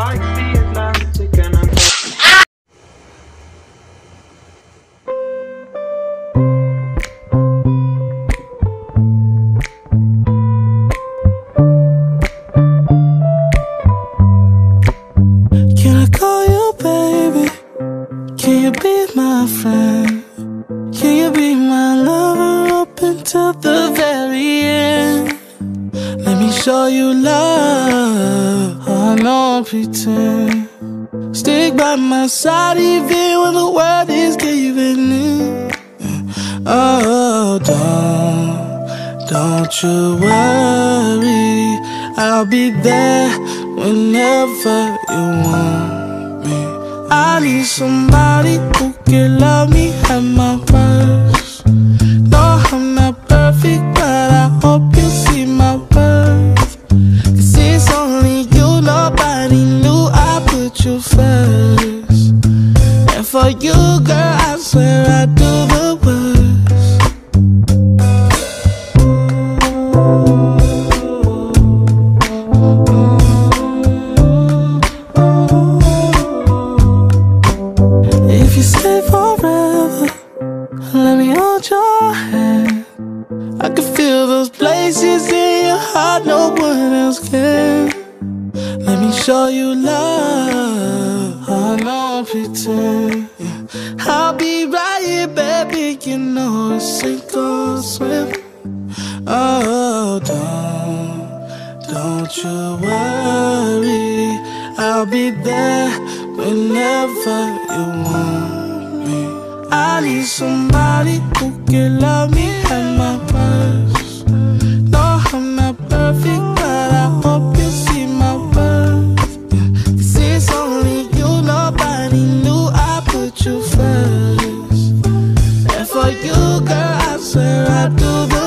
like the Atlantic and I'm Can I call you baby? Can you be my friend? Can you be my lover up until the very end? Let me show you love. I don't pretend. Stick by my side even when the world is giving in. Oh, don't, don't you worry. I'll be there whenever you want me. I need somebody who can love me swear I do the worst. If you stay forever, let me hold your hand. I can feel those places in your heart no one else can. Let me show you love. Pretend. yeah. I'll be right here, baby. You know it's sink or swim. Oh, don't, don't you worry. I'll be there whenever you want me. I need somebody who can love you, girl, I swear I do.